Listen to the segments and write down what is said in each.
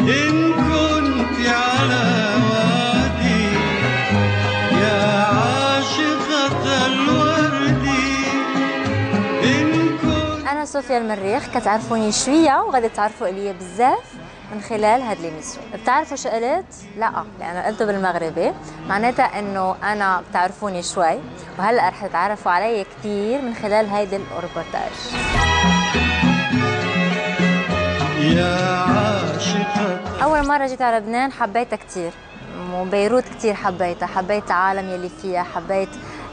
إن كنت على وادي. يا عاشقة إن كنت أنا صوفيا المريخ كتعرفوني شوية وغادي تعرفوا عليا بزاف من خلال هاد l'émission. بتعرفوا شو قلت؟ لا لأنه قلته بالمغربي. معناتها إنه أنا بتعرفوني شوي وهلا رح تتعرفوا علي كثير من خلال هيدي الاوربوتاج يا عاشقة. أول مرة جيت على لبنان حبيتها كثير وبيروت كثير حبيتها. حبيت العالم يلي فيها. حبيت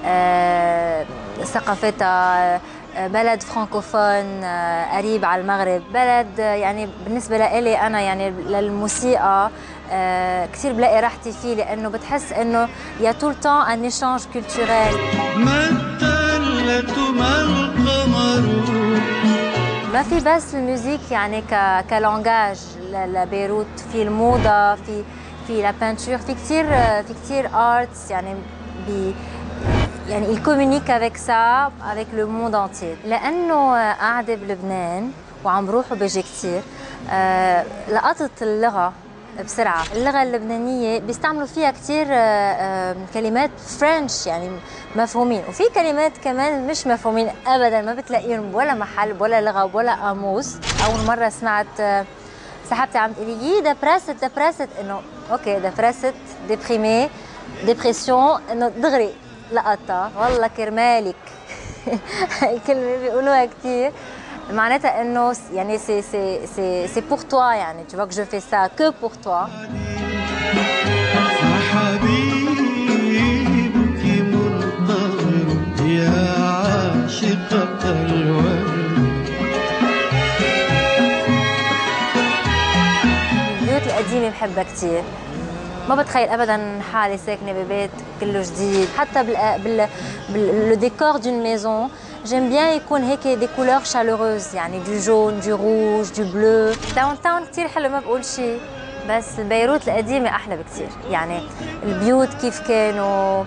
آه، ثقافتها آه، بلد فرانكوفون آه، قريب على المغرب. بلد يعني بالنسبة لإلي أنا يعني للموسيقى كثير بلاقي راحتي فيه لأنه بتحس إنه y a tout le temps un échange culturel في بس الميوزيك يعني ك كلونجاج لبيروت في الموضة في في لا بانتور في كثير في كثير ارتس يعني بي يعني communique avec ça avec le monde entier. لأنه قاعدة بلبنان وعم بروح وبجي كثير آه، لقطت اللغة بسرعة. اللغة اللبنانية بيستعملوا فيها كتير آه، كلمات فرنش يعني مفهومين. وفي كلمات كمان مش مفهومين أبدا ما بتلاقيهم ولا محل ولا لغة ولا قاموس. أول مرة سمعت صاحبتي عم تقولي يي دبرست دبرست إنه okay دبرست déprimée dépression إنه دغري لقطها والله كرمالك. الكلمة بيقولوها كتير. معناتها إنه يعني c'est c'est c'est c'est pour toi يعني tu vois que je fais ça que pour toi. فحبيبك منتظر يا عاشقة الورد البيوت القديمة بحبها كتير. ما بتخيل ابدا حالي ساكنة ببيت كله جديد. حتى بال بال بال décor d'une maison j'aime bien يكون هيك des couleurs chaleureuses يعني du jaune du rouge du bleu. downtown كتير حلو ما بقول شيء بس بيروت القديمة أحلى بكتير. يعني البيوت كيف كانوا.